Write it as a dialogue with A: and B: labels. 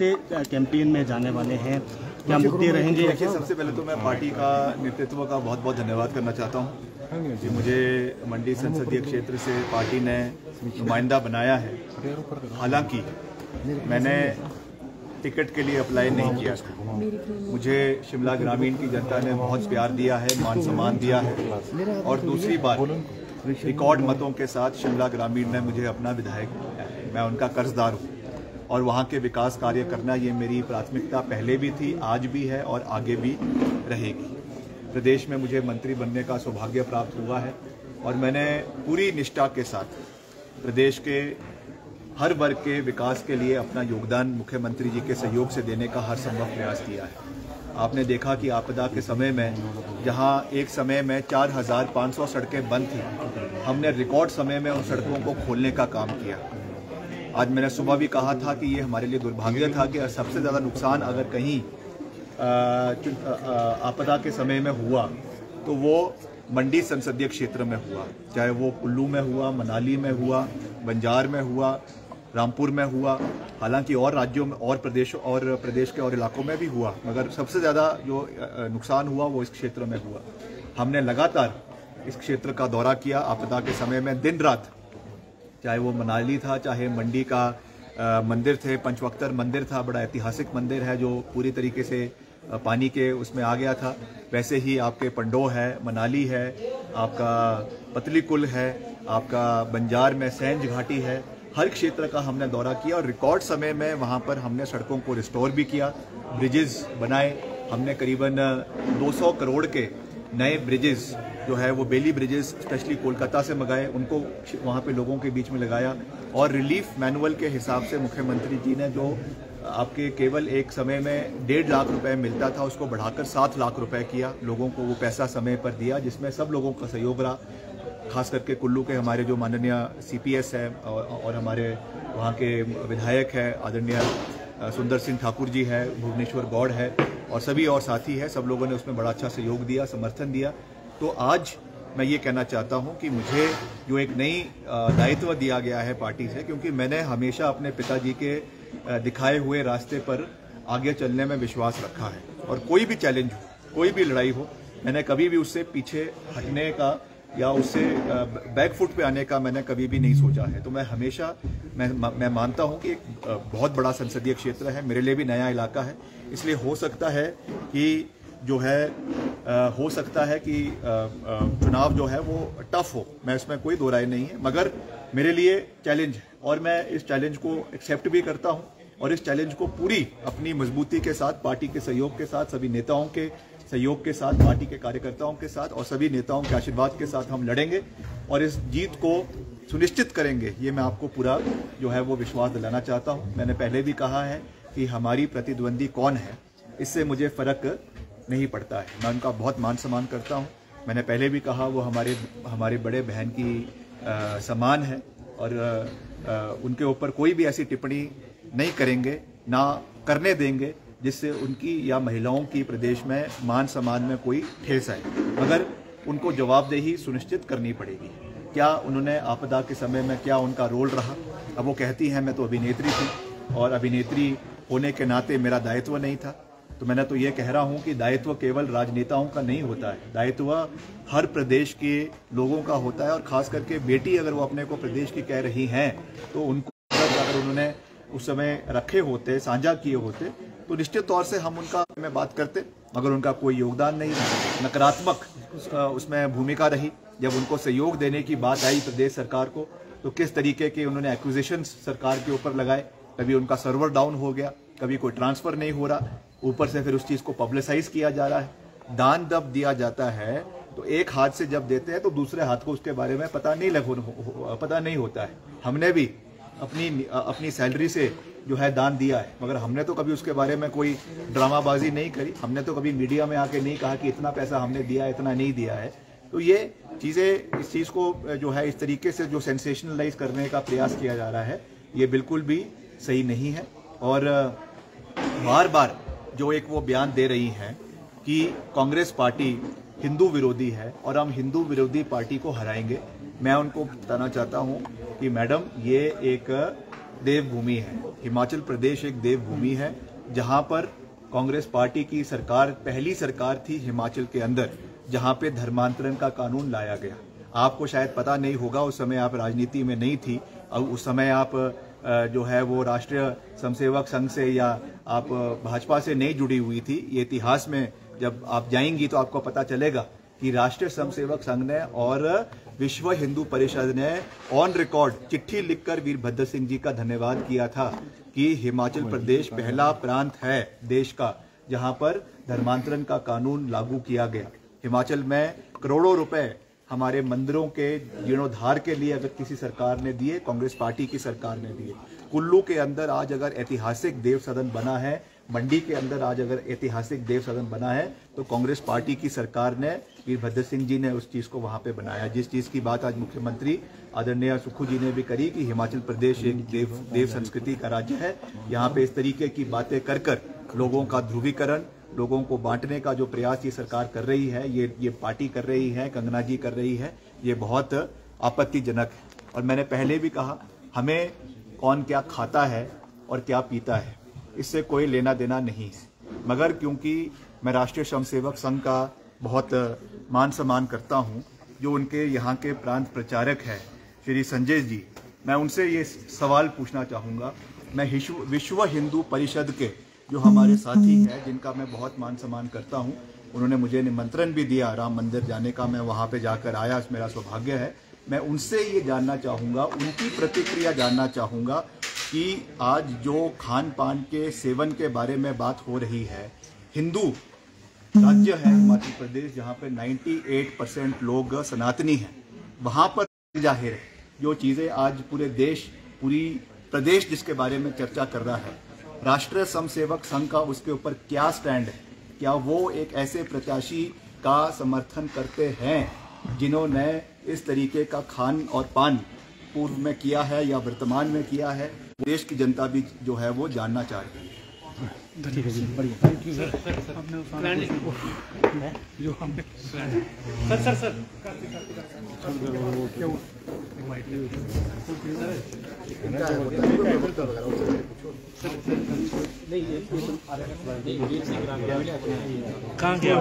A: से कैंपेन में जाने वाले हैं। क्या मुद्दे रहेंगे?
B: देखिए सबसे पहले तो मैं पार्टी का नेतृत्व का बहुत बहुत धन्यवाद करना चाहता हूँ। कि मुझे मंडी संसदीय क्षेत्र से पार्टी ने नुमाइंदा बनाया है। हालाँकि मैंने टिकट के लिए अप्लाई नहीं किया था। मुझे शिमला ग्रामीण की जनता ने बहुत प्यार दिया है मान सम्मान दिया है। और दूसरी बात रिकॉर्ड मतों के साथ शिमला ग्रामीण ने मुझे अपना विधायक है। मैं उनका कर्जदार हूँ। और वहाँ के विकास कार्य करना ये मेरी प्राथमिकता पहले भी थी आज भी है और आगे भी रहेगी। प्रदेश में मुझे मंत्री बनने का सौभाग्य प्राप्त हुआ है और मैंने पूरी निष्ठा के साथ प्रदेश के हर वर्ग के विकास के लिए अपना योगदान मुख्यमंत्री जी के सहयोग से देने का हर संभव प्रयास किया है। आपने देखा कि आपदा के समय में जहाँ एक समय में 4,500 सड़कें बंद थी हमने रिकॉर्ड समय में उन सड़कों को खोलने का काम किया। आज मैंने सुबह भी कहा था कि ये हमारे लिए दुर्भाग्य था कि सबसे ज़्यादा नुकसान अगर कहीं आपदा के समय में हुआ तो वो मंडी संसदीय क्षेत्र में हुआ। चाहे वो कुल्लू में हुआ, मनाली में हुआ, बंजार में हुआ, रामपुर में हुआ, हालाँकि और राज्यों में, और प्रदेश और प्रदेश के और इलाकों में भी हुआ, मगर सबसे ज़्यादा जो नुकसान हुआ वो इस क्षेत्र में हुआ। हमने लगातार इस क्षेत्र का दौरा किया आपदा के समय में दिन रात चाहे वो मनाली था, चाहे मंडी का मंदिर थे, पंचवक्तर मंदिर था, बड़ा ऐतिहासिक मंदिर है जो पूरी तरीके से पानी के उसमें आ गया था। वैसे ही आपके पंडो है, मनाली है, आपका पतली कुल है, आपका बंजार में सैंज घाटी है। हर क्षेत्र का हमने दौरा किया और रिकॉर्ड समय में वहाँ पर हमने सड़कों को रिस्टोर भी किया, ब्रिजेस बनाए। हमने करीबन 200 करोड़ के नए ब्रिजेस जो है वो बेली ब्रिजेस स्पेशली कोलकाता से मंगाए उनको वहाँ पे लोगों के बीच में लगाया। और रिलीफ मैनुअल के हिसाब से मुख्यमंत्री जी ने जो आपके केवल एक समय में डेढ़ लाख रुपए मिलता था उसको बढ़ाकर सात लाख रुपए किया। लोगों को वो पैसा समय पर दिया जिसमें सब लोगों का सहयोग रहा। खास करके कुल्लू के हमारे जो माननीय सीपीएस है और, और हमारे वहाँ के विधायक है आदरणीय सुंदर सिंह ठाकुर जी है भुवनेश्वर गौड़ है। और सभी और साथी है, सब लोगों ने उसमें बड़ा अच्छा सहयोग दिया, समर्थन दिया। तो आज मैं ये कहना चाहता हूँ कि मुझे जो एक नई दायित्व दिया गया है पार्टी से, क्योंकि मैंने हमेशा अपने पिताजी के दिखाए हुए रास्ते पर आगे चलने में विश्वास रखा है। और कोई भी चैलेंज हो, कोई भी लड़ाई हो, मैंने कभी भी उससे पीछे हटने का या उससे बैक फुट पे आने का मैंने कभी भी नहीं सोचा है। तो मैं हमेशा मैं मैं मानता हूँ कि एक बहुत बड़ा संसदीय क्षेत्र है मेरे लिए भी नया इलाका है। इसलिए हो सकता है कि जो है आ, हो सकता है कि आ, आ, चुनाव जो है वो टफ हो। मैं इसमें कोई दो राय नहीं है मगर मेरे लिए चैलेंज है। और मैं इस चैलेंज को एक्सेप्ट भी करता हूँ और इस चैलेंज को पूरी अपनी मजबूती के साथ पार्टी के सहयोग के साथ सभी नेताओं के सहयोग के साथ पार्टी के कार्यकर्ताओं के साथ और सभी नेताओं के आशीर्वाद के साथ हम लड़ेंगे और इस जीत को सुनिश्चित करेंगे। ये मैं आपको पूरा जो है वो विश्वास दिलाना चाहता हूँ। मैंने पहले भी कहा है कि हमारी प्रतिद्वंदी कौन है इससे मुझे फ़र्क नहीं पड़ता है। मैं उनका बहुत मान सम्मान करता हूँ। मैंने पहले भी कहा वो हमारे हमारे बड़े बहन की आ, समान है और आ, उनके ऊपर कोई भी ऐसी टिप्पणी नहीं करेंगे ना करने देंगे। जिससे उनकी या महिलाओं की प्रदेश में, मान सम्मान में कोई ठेस आए। मगर उनको जवाबदेही सुनिश्चित करनी पड़ेगी। क्या उन्होंने आपदा के समय में क्या उनका रोल रहा? अब वो कहती हैं, मैं तो अभिनेत्री थी और अभिनेत्री होने के नाते मेरा दायित्व नहीं था। तो मैंने तो ये कह रहा हूँ कि दायित्व केवल राजनेताओं का नहीं होता है। दायित्व हर प्रदेश के लोगों का होता है और खास करके बेटी अगर वो अपने को प्रदेश की कह रही हैं तो उनको अगर उन्होंने उस समय रखे होते, साझा किए होते तो निश्चित तौर से हम उनका में बात करते, मगर उनका कोई योगदान नहीं, नकारात्मक उसमें भूमिका रही। जब उनको सहयोग देने की बात आई प्रदेश सरकार को तो किस तरीके के उन्होंने एक्विजिशन सरकार के ऊपर लगाए, कभी उनका सर्वर डाउन हो गया, कभी कोई ट्रांसफ़र नहीं हो रहा, ऊपर से फिर उस चीज़ को पब्लिसाइज किया जा रहा है, दान दब दिया जाता है तो एक हाथ से जब देते हैं तो दूसरे हाथ को उसके बारे में पता नहीं लग पता नहीं होता है। हमने भी अपनी अपनी सैलरी से जो है दान दिया है। मगर हमने तो कभी उसके बारे में कोई ड्रामाबाजी नहीं करी। हमने तो कभी मीडिया में आके नहीं कहा कि इतना पैसा हमने दिया है, इतना नहीं दिया है। तो ये चीज़ें इस चीज़ को जो है, इस तरीके से जो सेंसेशनलाइज करने का प्रयास किया जा रहा है, ये बिल्कुल भी सही नहीं है। और बार बार जो एक वो बयान दे रही हैं कि कांग्रेस पार्टी हिंदू विरोधी है और हम हिंदू विरोधी पार्टी को हराएँगे। मैं उनको बताना चाहता हूँ कि मैडम, ये एक देवभूमि है। हिमाचल प्रदेश एक देवभूमि है, जहाँ पर कांग्रेस पार्टी की सरकार, पहली सरकार थी हिमाचल के अंदर, जहाँ पे धर्मांतरण का कानून लाया गया। आपको शायद पता नहीं होगा, उस समय आप राजनीति में नहीं थी। और उस समय आप जो है वो राष्ट्रीय स्वयंसेवक संघ से या आप भाजपा से नहीं जुड़ी हुई थी। ये इतिहास में जब आप जाएँगी तो आपको पता चलेगा कि राष्ट्रीय स्वयंसेवक संघ ने और विश्व हिंदू परिषद ने ऑन रिकॉर्ड चिट्ठी लिखकर वीरभद्र सिंह जी का धन्यवाद किया था कि हिमाचल प्रदेश पहला प्रांत है देश का, जहाँ पर धर्मांतरण का कानून लागू किया गया। हिमाचल में करोड़ों रुपए हमारे मंदिरों के जीर्णोद्धार के लिए अगर किसी सरकार ने दिए, कांग्रेस पार्टी की सरकार ने दिए। कुल्लू के अंदर आज अगर ऐतिहासिक देव सदन बना है मंडी के अंदर आज अगर ऐतिहासिक देव सदन बना है तो कांग्रेस पार्टी की सरकार ने, वीरभद्र सिंह जी ने उस चीज़ को वहाँ पे बनाया। जिस चीज़ की बात आज मुख्यमंत्री आदरणीय सुखू जी ने भी करी कि हिमाचल प्रदेश एक देव देव संस्कृति का राज्य है। यहाँ पे इस तरीके की बातें कर कर लोगों का ध्रुवीकरण, लोगों को बांटने का जो प्रयास ये सरकार कर रही है, ये ये पार्टी कर रही है, कंगना जी कर रही है, ये बहुत आपत्तिजनक है। और मैंने पहले भी कहा, हमें कौन क्या खाता है और क्या पीता है? इससे कोई लेना देना नहीं है। मगर क्योंकि मैं राष्ट्रीय स्वयंसेवक संघ का बहुत मान सम्मान करता हूँ जो उनके यहाँ के प्रांत प्रचारक है श्री संजय जी मैं उनसे ये सवाल पूछना चाहूँगा। मैं विश्व हिंदू परिषद के जो हमारे साथी हैं जिनका मैं बहुत मान सम्मान करता हूँ उन्होंने मुझे निमंत्रण भी दिया राम मंदिर जाने का। मैं वहाँ पे जाकर आया मेरा सौभाग्य है। मैं उनसे ये जानना चाहूँगा उनकी प्रतिक्रिया जानना चाहूँगा कि आज जो खान पान के सेवन के बारे में बात हो रही है, हिंदू राज्य है हिमाचल प्रदेश, जहाँ पे 98 परसेंट लोग सनातनी हैं। वहाँ पर ज़ाहिर है, जो चीज़ें आज पूरे देश, पूरी प्रदेश जिसके बारे में चर्चा कर रहा है, राष्ट्रीय स्वयंसेवक संघ का उसके ऊपर क्या स्टैंड है? क्या वो एक ऐसे प्रत्याशी का समर्थन करते हैं जिन्होंने इस तरीके का खान और पान पूर्व में किया है या वर्तमान में किया है? देश की जनता भी जो है वो जानना चाह रही है। ठीक है जी बढ़िया। थैंक यू सर जो हमने सर सर सर
A: कहाँ गया